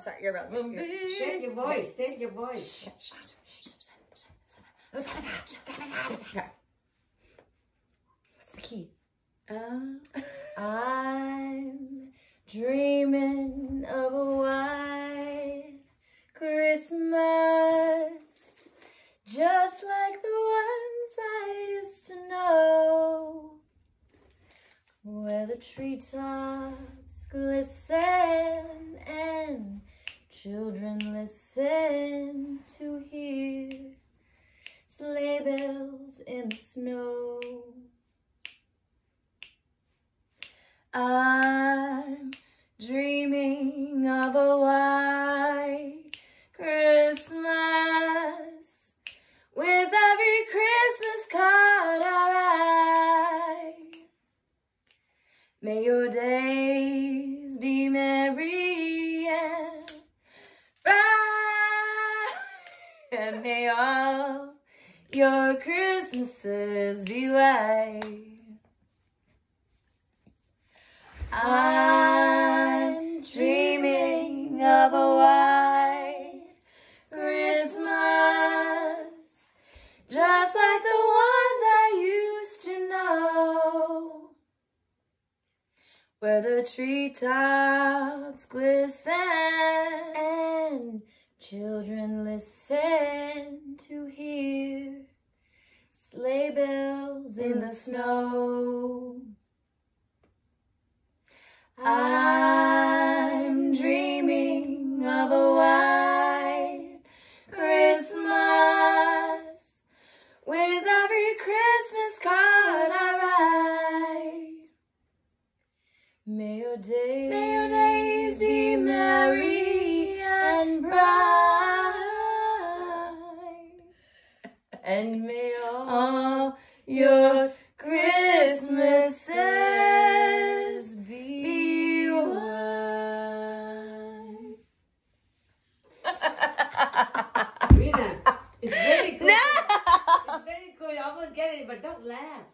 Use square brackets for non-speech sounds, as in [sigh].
start. You're about to. You're, Shake your voice. Shake your voice. Okay. What's the key? Uh, I'm dreaming of a white Christmas, the treetops glisten and children listen to hear sleigh bells in the snow. I'm dreaming of a white Christmas with May your days be merry and bright, and may all your Christmases be white. I'm dreaming of a white Christmas, just like the where the treetops glisten and children listen to hear sleigh bells in the snow. I'm dreaming of a white Christmas your days, May your days be merry and bright. and may all your Christmases be white. [laughs] Rena, it's very good. No! [laughs] It's very good. I almost get it, but don't laugh.